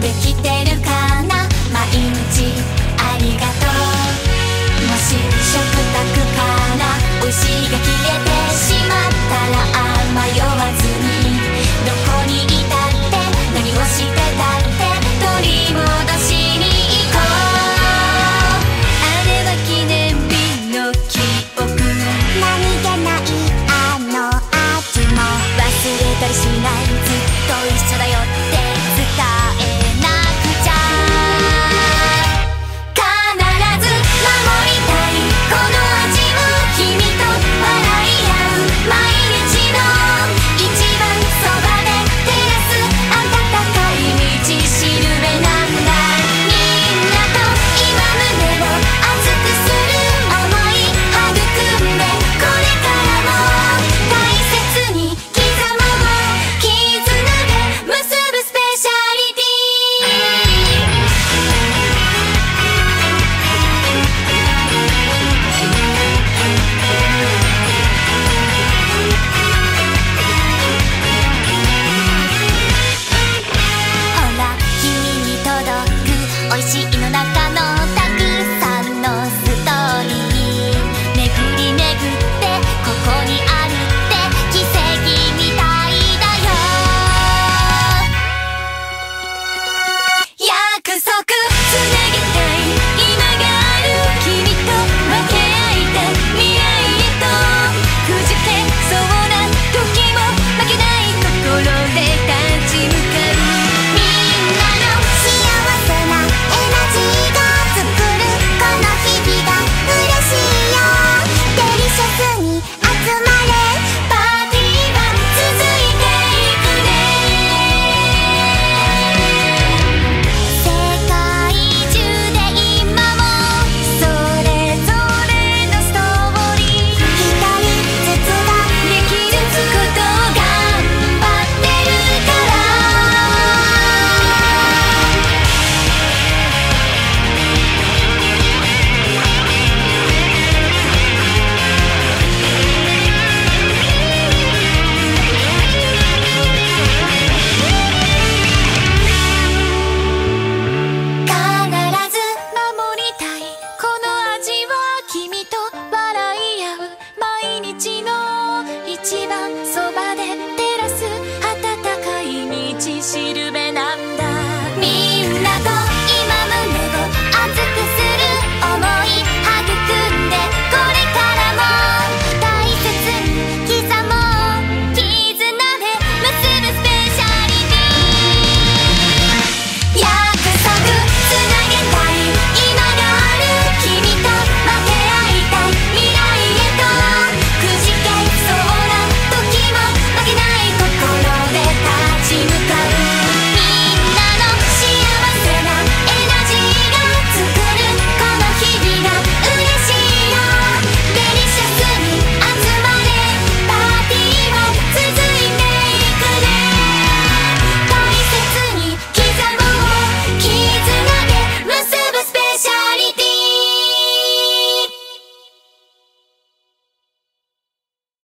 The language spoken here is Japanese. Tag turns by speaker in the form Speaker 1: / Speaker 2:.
Speaker 1: できて